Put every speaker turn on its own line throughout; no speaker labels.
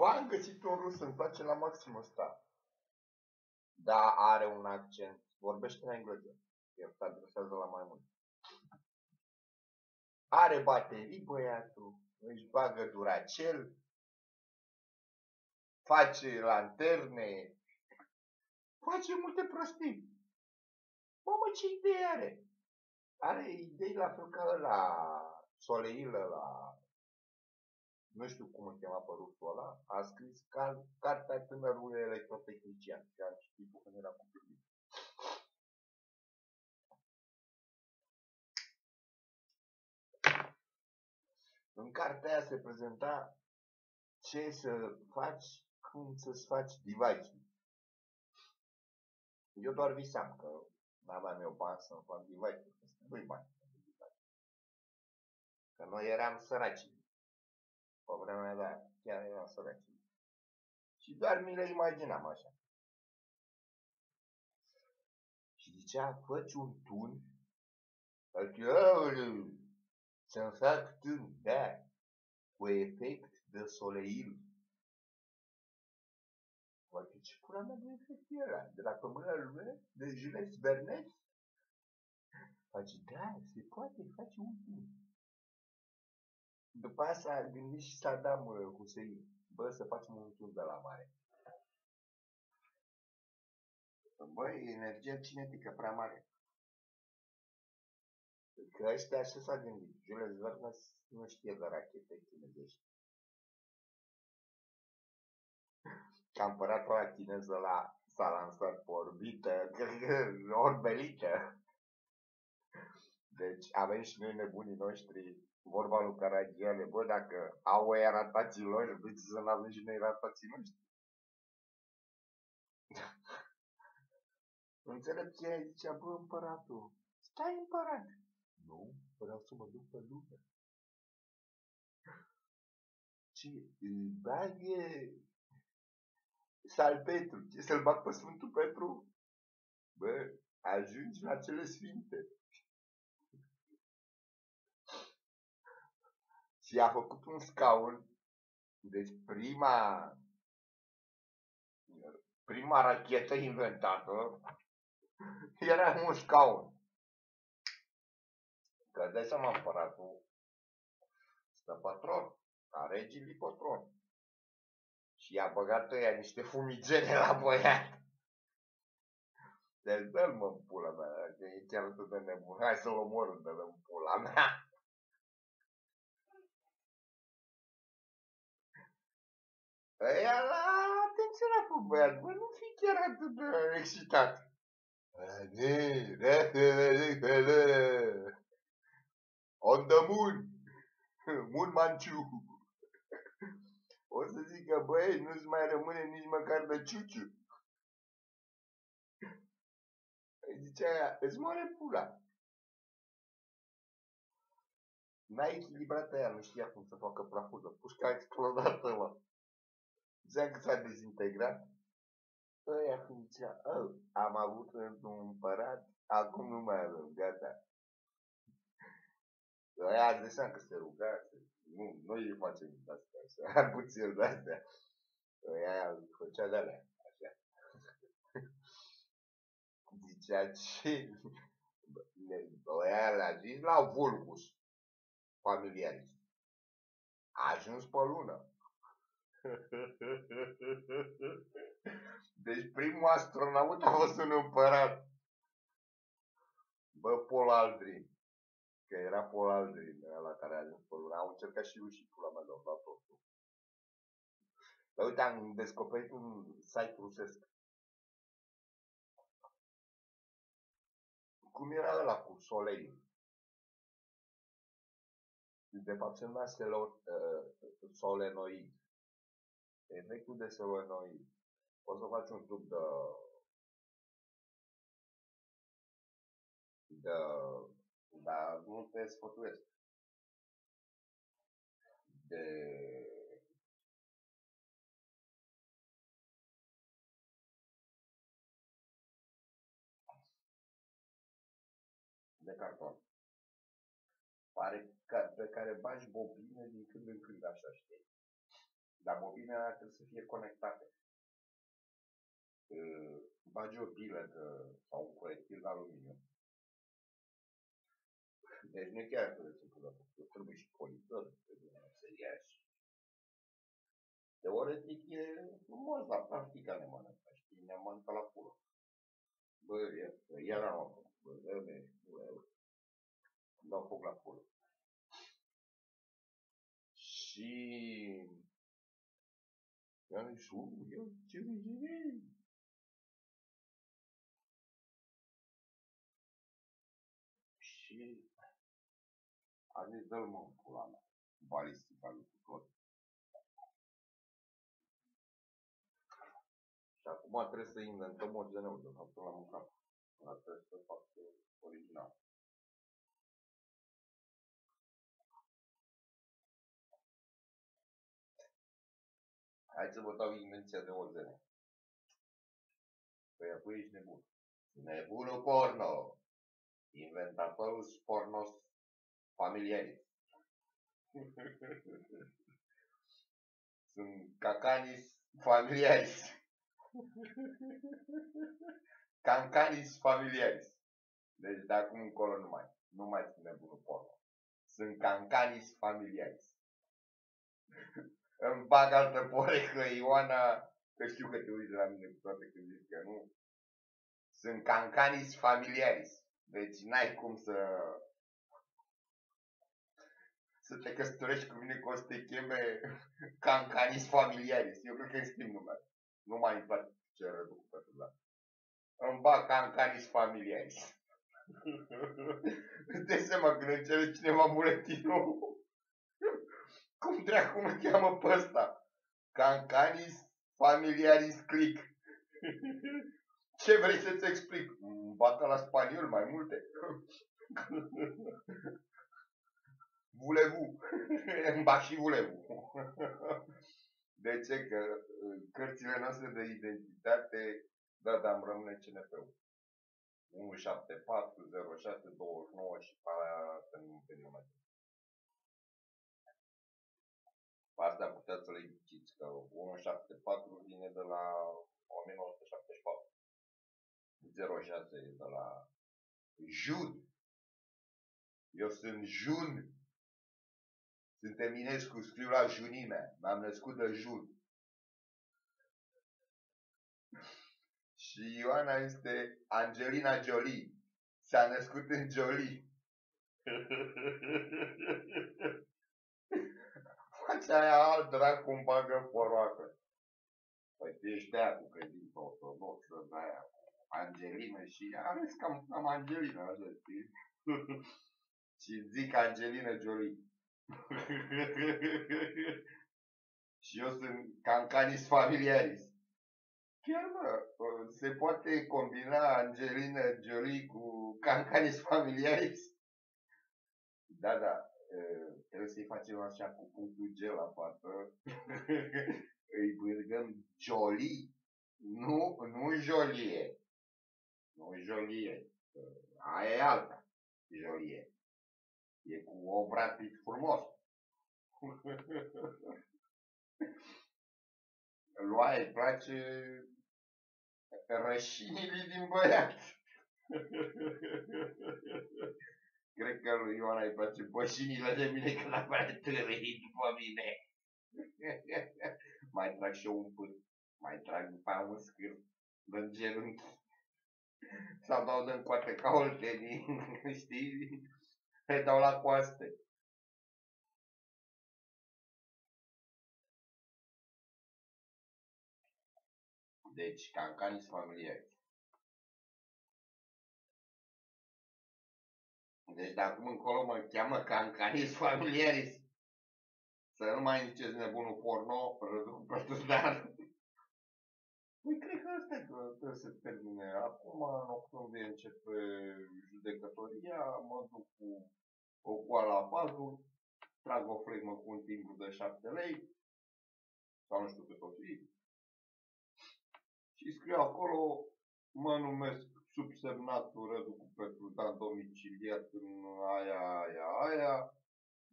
Ba, am găsit un rus, îmi place la maxim ăsta. Da, are un accent. Vorbește în engleză. El se adresează la mai mult. Are baterii băiatul, își bagă duracel, face lanterne, face multe prostii. Mamă, ce idee are? Are idei la fel ca la Soleil, la nu știu cum îl chema pe rusul ăla, a scris car cartea tânărului electrotehnician și am citit când era cu În cartea aia se prezenta ce să faci, cum să-ți faci device Eu doar visam că n-aveam eu bani să-mi fac device nu-i bani. Că noi eram săraci. Pe vremea da, chiar eram săraci. Și doar mi le imaginam așa. Și zicea, făci un tun, adică, să-mi fac tun, da, cu efect de soleil. Poate ce pula mea de efect era? De la pămâna lui De Jules Verne? Face, da, se poate face un tun. După aia s-a gândit și Saddam Hussein. Bă, să facem un tun de la mare. Băi, energia cinetică prea mare. Că ăștia așa s-a gândit. Jules Verne nu știe de rachete chinezești. Că am părat la chineză la s-a lansat pe orbită, orbelită. Deci avem și noi nebunii noștri, vorba lui Caragiale, bă, dacă au ăia ratații lor, de ce să nu avem și noi ratații noștri? Înțelepția zicea, bă, împăratul, stai împărat. Nu, vreau să mă duc pe lume. Și bagă Salpetru, ce să-l bag pe Sfântul Petru? Bă, ajungi la cele sfinte. Și a făcut un scaun. Deci prima prima rachetă inventată era un scaun. Că dai seama împăratul stă patron, ca regii lipotron. Și i-a băgat ăia niște fumigene la băiat. Deci dă-l mă în pula mea, că e chiar atât de nebun. Hai să-l omorâm de în pula mea. Ăia la atenția cu băiat, bă, nu fi chiar atât de excitat. On the moon, moon manciu. O să zică, băi, nu-ți mai rămâne nici măcar de ciuciu. Zicea aia, îți moare pula. N-a echilibrat aia, nu știa cum să facă praful de pușcă, a explodat ăla. Zicea că s-a dezintegrat. Ăia când zicea, oh, am avut un împărat, acum nu mai avem, gata. Ăia a zis că se ruga, nu, noi îi facem de-astea, așa, puțin de-astea. Ăia făcea de-alea, așa. Zicea ce... Ăia le-a zis la Vulgus, familiarist. A ajuns pe lună. Deci primul astronaut a fost un împărat. Bă, Paul Aldrin. Că era Paul Aldrin la care a ajuns pe lună. Au încercat și rușii pula mea de la totul. Dar uite, am descoperit un site rusesc. Cum era ăla cu Soleil? De fapt se numea uh, solenoid efectul de solenoid. Poți să faci un tub de de dar nu te sfătuiesc. De de carton. Pare că, pe care bagi bobine din când în când așa, știi? Dar bobinele alea trebuie să fie conectate. Bagi o bilă de, sau un corectiv de aluminiu. Deci nu e chiar atât de simplu de făcut. Trebuie și politor, trebuie un seriaș. Teoretic e frumos, dar practica ne mănâncă, știi, ne mănâncă la pulă. Bă, iar am făcut, bă, bă, bă, dau foc la pulă. Și i-am zis, eu ce vezi Și a zis, dă-l mă în pula mea, balistica lui tot. Și acum trebuie să inventăm o genul de fapt la mâncat. Dar trebuie să fac original. Hai să vă dau invenția de ordine. Păi apoi ești nebun. Nebunul porno. Inventatorul pornos familiaris. Sunt cacanis familiaris. Cancanis familiaris. Deci de acum încolo nu mai. Nu mai sunt nebunul porno. Sunt cancanis familiaris îmi bag altă poreclă, Ioana, că știu că te uiți la mine cu toate când zici că nu. Sunt cancanis familiaris. Deci n-ai cum să să te căsătorești cu mine că o să te cheme cancanis familiaris. Eu cred că îmi schimb numele. Nu mai îmi place ce răduc pe da. Îmi bag cancanis familiaris. Îți dai seama când înțelegi cineva buletinul cum dracu mă cheamă pe ăsta? Cancanis familiaris click. Ce vrei să-ți explic? Bată la spaniol mai multe. Vulevu. Ba și vulevu. De ce? Că cărțile noastre de identitate, da, dar îmi rămâne CNP-ul. 174, 06, 29 și pe aia să nu mai Asta puteți să le ghiciți, că 174 vine de la 1974. 06 e de la Jud. Eu sunt Jun. Sunt Eminescu, scriu la junime. M-am născut de Jun. Și Ioana este Angelina Jolie. S-a născut în Jolie. Face aia alt dracu îmi bagă poroacă. Păi tu ești aia cu credință ortodoxă, de aia cu Angelina și arăți cam, cam Angelina, așa, știi? și zic Angelina Jolie. și eu sunt Cancanis familiaris. Chiar mă, se poate combina Angelina Jolie cu Cancanis familiaris? Da, da, trebuie să-i facem așa cu punctul G la față, îi bârgăm Jolie, nu, nu Jolie, nu Jolie, aia e alta, Jolie, e cu obratic frumos. Lui îi place rășinile din băiat. Cred că lui Ioana îi place bășinile de mine când apare târâit după mine. mai trag și eu un pât. Mai trag după aia un scâr în genunchi. Sau dau de coate ca oltenii, știi? Le dau la coaste. Deci, cancanii familiari. Deci de acum încolo mă cheamă Cancanis Familiaris. Să nu mai ziceți nebunul porno, răduc pe Tuzdan. Păi cred că asta e că trebuie să termine. Acum, în octombrie, începe judecătoria, mă duc cu o coală la patru, trag o flegmă cu un timbru de 7 lei, sau nu știu cât o fi, și scriu acolo, mă numesc subsemnatul Rădu cu Petrudan domiciliat în aia, aia, aia,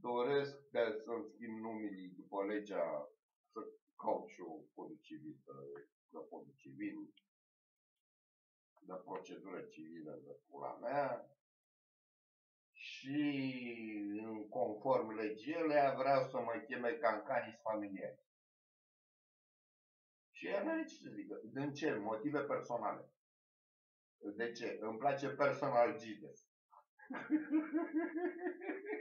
doresc de să-mi schimb numele după legea să caut și eu codul civil, de codul civil, de procedură civilă de pula mea și în conform legii vreau să mă cheme cancanis familiari. Și ea nu are ce să zică. Din ce? Motive personale. De ce? Îmi place personal Jesus.